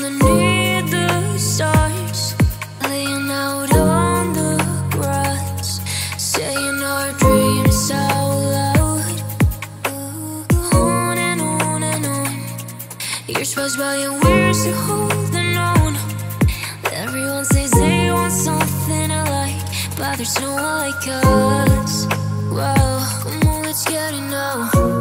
Underneath the stars Laying out on the grass Saying our dreams out loud. On and on and on. By your words to still the on. Everyone says they want something alike But there's no one like us. Whoa, come on, let's get it now.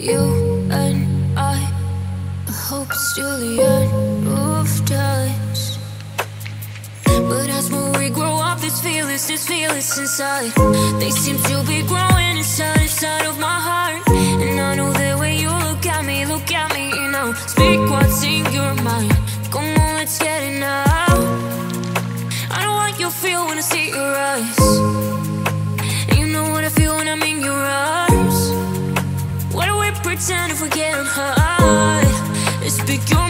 You and I, I hope Julian roof touch. But as when we grow up, this fearless, this fearless inside. They seem to be growing inside, inside of my heart. Because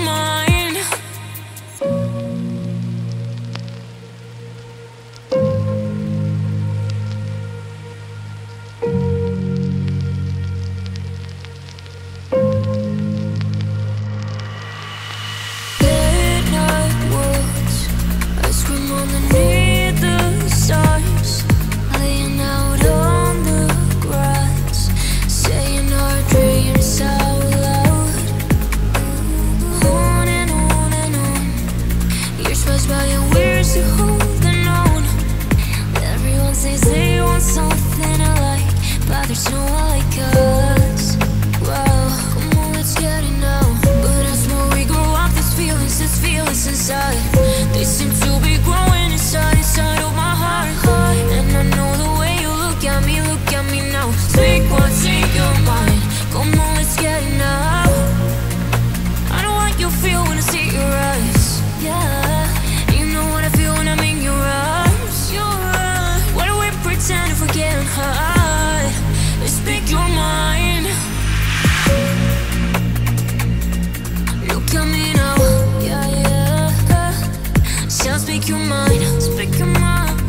speak your mind, speak your mind.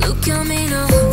Look at me now.